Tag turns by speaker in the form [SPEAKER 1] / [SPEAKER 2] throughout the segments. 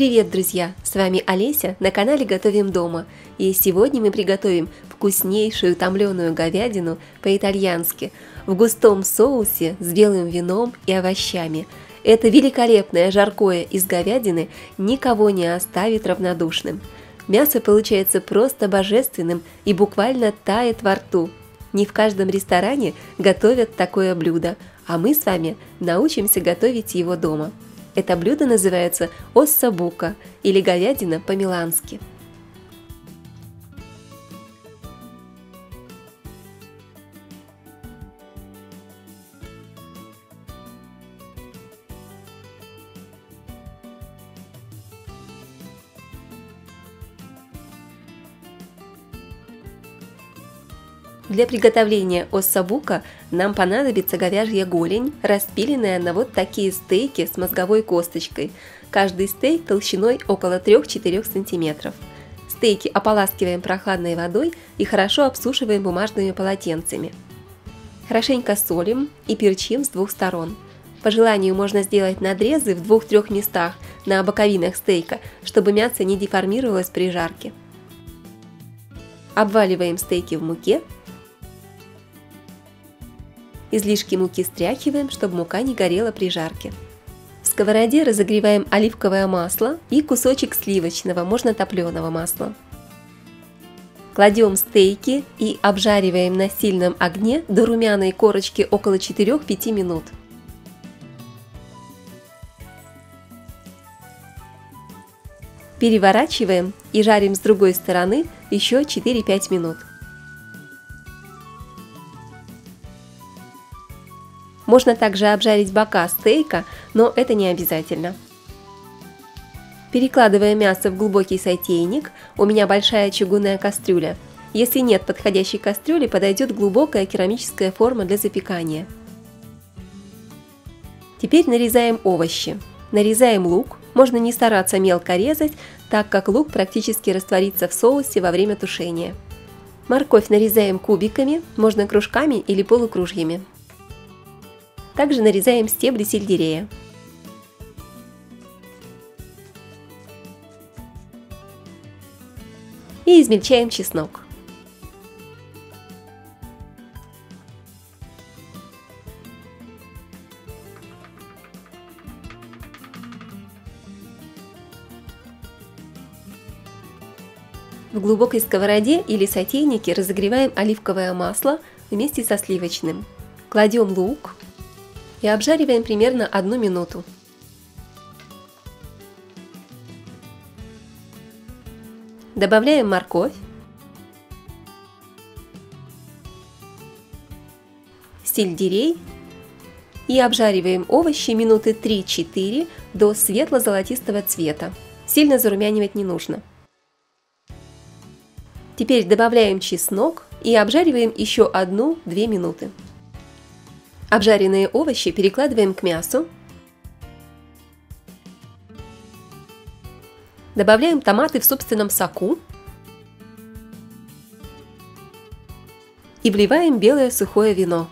[SPEAKER 1] Привет, друзья! С вами Олеся на канале Готовим дома. И сегодня мы приготовим вкуснейшую томленую говядину по-итальянски в густом соусе с белым вином и овощами. Это великолепное жаркое из говядины никого не оставит равнодушным. Мясо получается просто божественным и буквально тает во рту. Не в каждом ресторане готовят такое блюдо, а мы с вами научимся готовить его дома. Это блюдо называется оссабука или говядина по-милански. Для приготовления оссабука нам понадобится говяжья голень, распиленная на вот такие стейки с мозговой косточкой. Каждый стейк толщиной около 3-4 см. Стейки ополаскиваем прохладной водой и хорошо обсушиваем бумажными полотенцами. Хорошенько солим и перчим с двух сторон. По желанию можно сделать надрезы в двух-трех местах на боковинах стейка, чтобы мясо не деформировалось при жарке. Обваливаем стейки в муке Излишки муки стряхиваем, чтобы мука не горела при жарке. В сковороде разогреваем оливковое масло и кусочек сливочного, можно топленого масла. Кладем стейки и обжариваем на сильном огне до румяной корочки около 4-5 минут. Переворачиваем и жарим с другой стороны еще 4-5 минут. Можно также обжарить бока стейка, но это не обязательно. Перекладывая мясо в глубокий сотейник, у меня большая чугунная кастрюля. Если нет подходящей кастрюли, подойдет глубокая керамическая форма для запекания. Теперь нарезаем овощи. Нарезаем лук, можно не стараться мелко резать, так как лук практически растворится в соусе во время тушения. Морковь нарезаем кубиками, можно кружками или полукружьями. Также нарезаем стебли сельдерея. И измельчаем чеснок. В глубокой сковороде или сотейнике разогреваем оливковое масло вместе со сливочным. Кладем лук, и обжариваем примерно одну минуту. Добавляем морковь, сельдерей и обжариваем овощи минуты 3-4 до светло-золотистого цвета. Сильно зарумянивать не нужно. Теперь добавляем чеснок и обжариваем еще 1-2 минуты. Обжаренные овощи перекладываем к мясу. Добавляем томаты в собственном соку. И вливаем белое сухое вино.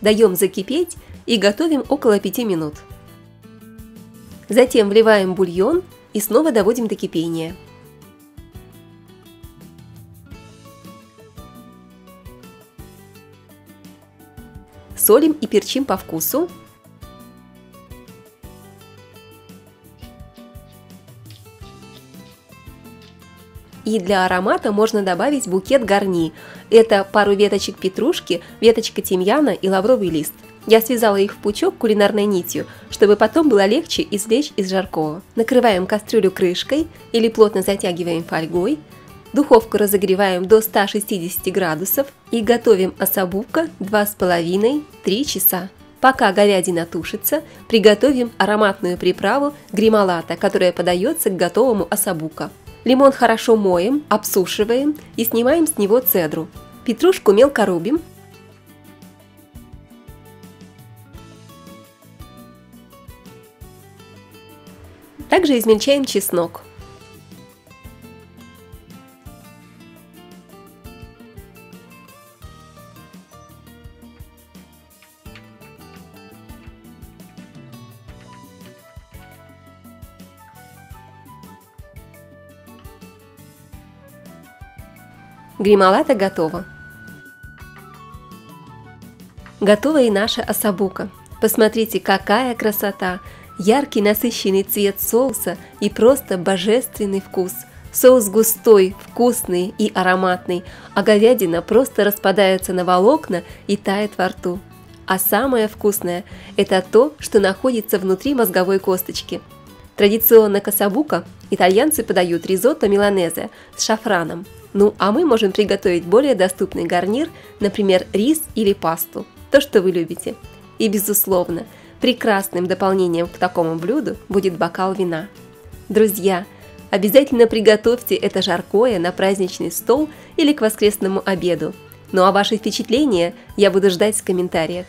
[SPEAKER 1] Даем закипеть и готовим около 5 минут. Затем вливаем бульон и снова доводим до кипения. Солим и перчим по вкусу. И для аромата можно добавить букет гарни. Это пару веточек петрушки, веточка тимьяна и лавровый лист. Я связала их в пучок кулинарной нитью, чтобы потом было легче извлечь из жаркого. Накрываем кастрюлю крышкой или плотно затягиваем фольгой, Духовку разогреваем до 160 градусов и готовим осабука 2,5-3 часа. Пока говядина тушится, приготовим ароматную приправу грималата, которая подается к готовому осабука. Лимон хорошо моем, обсушиваем и снимаем с него цедру. Петрушку мелко рубим. Также измельчаем чеснок. Грималата готова. Готова и наша осабука. Посмотрите, какая красота! Яркий насыщенный цвет соуса и просто божественный вкус. Соус густой, вкусный и ароматный, а говядина просто распадается на волокна и тает во рту. А самое вкусное – это то, что находится внутри мозговой косточки. Традиционно касабука итальянцы подают ризотто миланезе с шафраном. Ну а мы можем приготовить более доступный гарнир, например, рис или пасту, то, что вы любите. И безусловно – Прекрасным дополнением к такому блюду будет бокал вина. Друзья, обязательно приготовьте это жаркое на праздничный стол или к воскресному обеду. Ну а ваши впечатления я буду ждать в комментариях.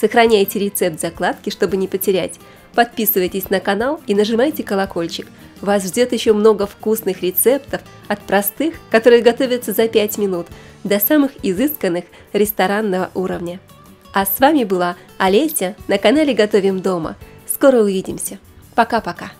[SPEAKER 1] Сохраняйте рецепт закладки, чтобы не потерять. Подписывайтесь на канал и нажимайте колокольчик. Вас ждет еще много вкусных рецептов, от простых, которые готовятся за 5 минут, до самых изысканных ресторанного уровня. А с вами была Олеся на канале Готовим дома. Скоро увидимся. Пока-пока.